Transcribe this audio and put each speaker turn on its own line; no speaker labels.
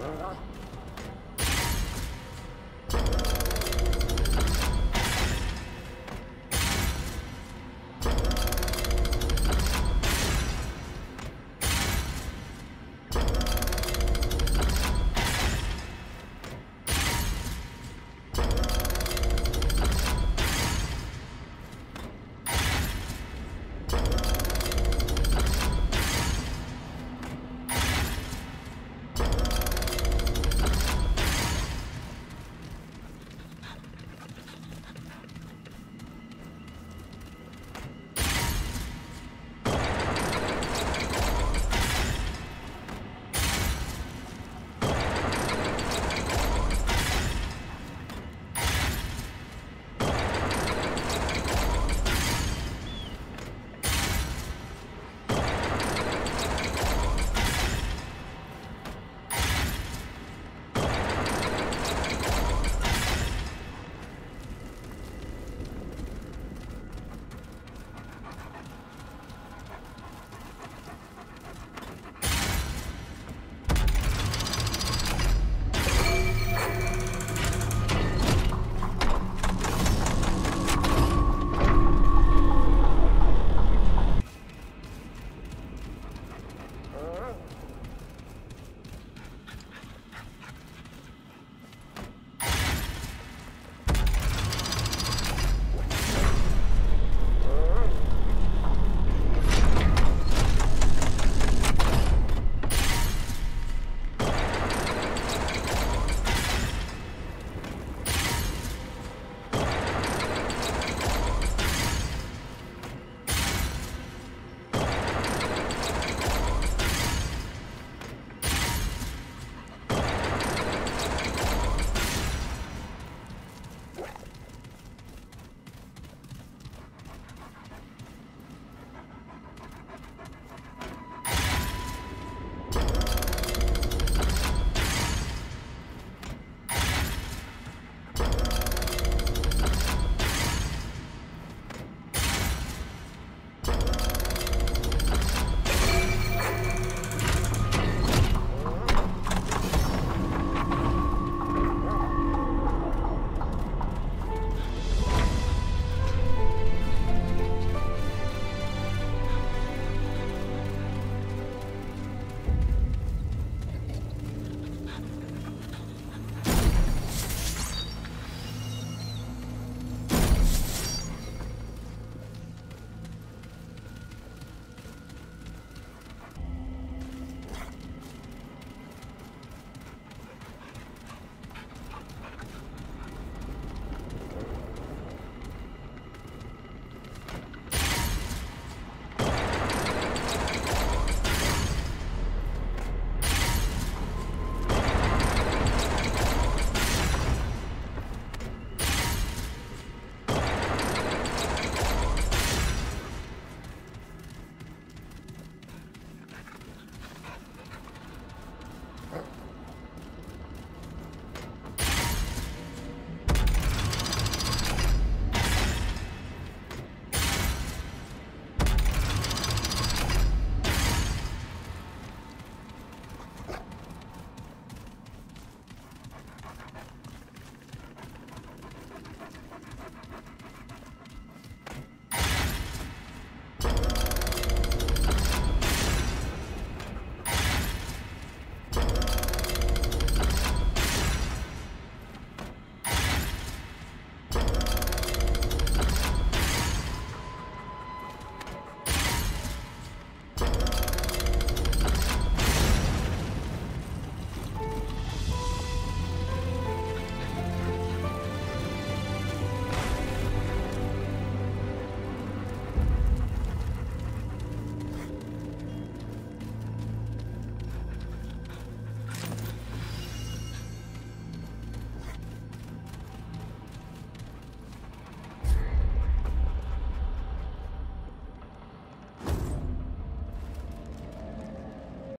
Uh,